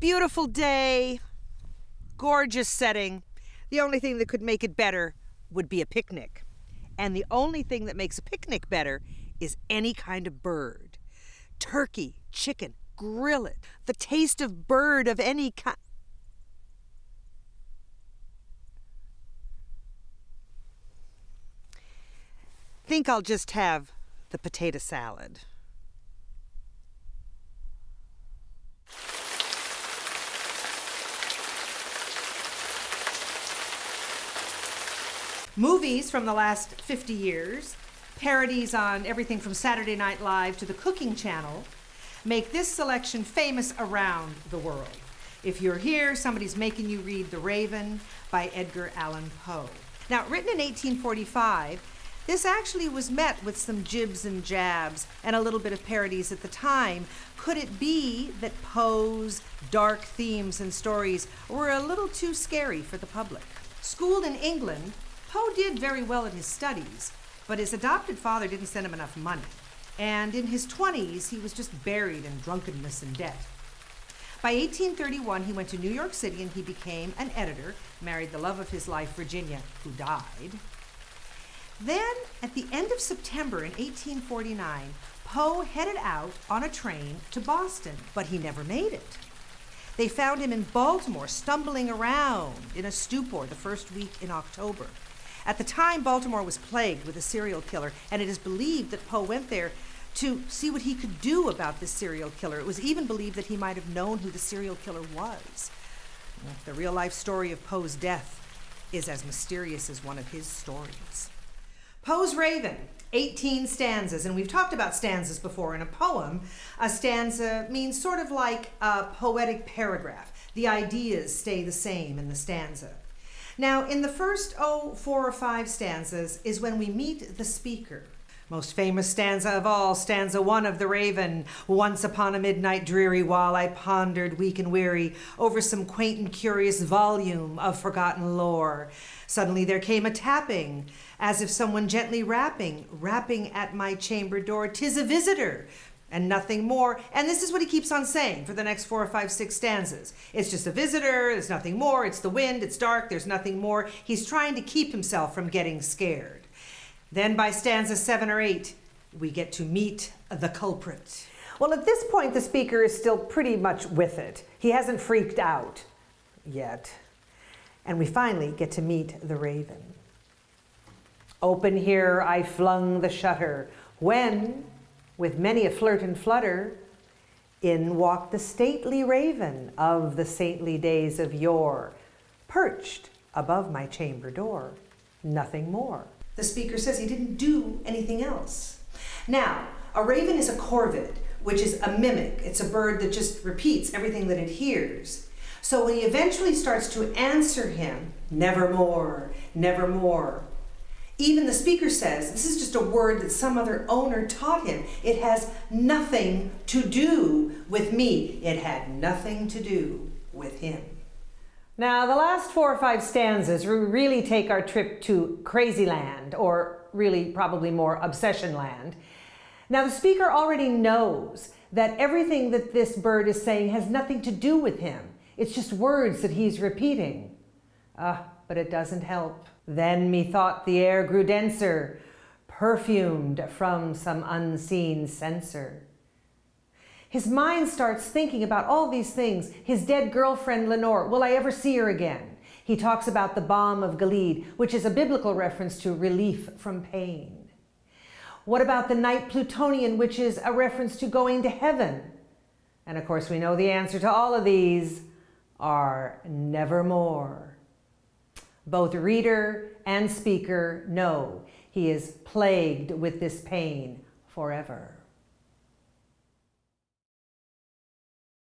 Beautiful day, gorgeous setting. The only thing that could make it better would be a picnic. And the only thing that makes a picnic better is any kind of bird turkey, chicken, grill it. The taste of bird of any kind. Think I'll just have the potato salad. Movies from the last 50 years, parodies on everything from Saturday Night Live to the Cooking Channel, make this selection famous around the world. If you're here, somebody's making you read The Raven by Edgar Allan Poe. Now, written in 1845, this actually was met with some jibs and jabs and a little bit of parodies at the time. Could it be that Poe's dark themes and stories were a little too scary for the public? Schooled in England, Poe did very well in his studies, but his adopted father didn't send him enough money. And in his 20s, he was just buried in drunkenness and debt. By 1831, he went to New York City and he became an editor, married the love of his life, Virginia, who died. Then, at the end of September in 1849, Poe headed out on a train to Boston, but he never made it. They found him in Baltimore, stumbling around in a stupor the first week in October. At the time, Baltimore was plagued with a serial killer, and it is believed that Poe went there to see what he could do about this serial killer. It was even believed that he might have known who the serial killer was. The real life story of Poe's death is as mysterious as one of his stories. Poe's Raven, 18 stanzas, and we've talked about stanzas before in a poem. A stanza means sort of like a poetic paragraph. The ideas stay the same in the stanza. Now, in the first, oh, four or five stanzas is when we meet the speaker. Most famous stanza of all, stanza one of The Raven. Once upon a midnight dreary, while I pondered, weak and weary, over some quaint and curious volume of forgotten lore, suddenly there came a tapping, as if someone gently rapping, rapping at my chamber door. Tis a visitor, and nothing more. And this is what he keeps on saying for the next four or five, six stanzas. It's just a visitor, there's nothing more, it's the wind, it's dark, there's nothing more. He's trying to keep himself from getting scared. Then by stanza seven or eight, we get to meet the culprit. Well, at this point, the speaker is still pretty much with it. He hasn't freaked out yet. And we finally get to meet the raven. Open here I flung the shutter, when with many a flirt and flutter, in walked the stately raven of the saintly days of yore, perched above my chamber door, nothing more. The speaker says he didn't do anything else. Now, a raven is a corvid, which is a mimic. It's a bird that just repeats everything that it hears. So when he eventually starts to answer him, nevermore, nevermore, even the speaker says this is just a word that some other owner taught him. It has nothing to do with me. It had nothing to do with him. Now, the last four or five stanzas really take our trip to crazy land, or really probably more obsession land. Now, the speaker already knows that everything that this bird is saying has nothing to do with him. It's just words that he's repeating. Ah, but it doesn't help. Then methought the air grew denser, perfumed from some unseen censer. His mind starts thinking about all these things. His dead girlfriend, Lenore, will I ever see her again? He talks about the balm of Gilead, which is a biblical reference to relief from pain. What about the night Plutonian, which is a reference to going to heaven? And of course, we know the answer to all of these are nevermore. Both reader and speaker know he is plagued with this pain forever.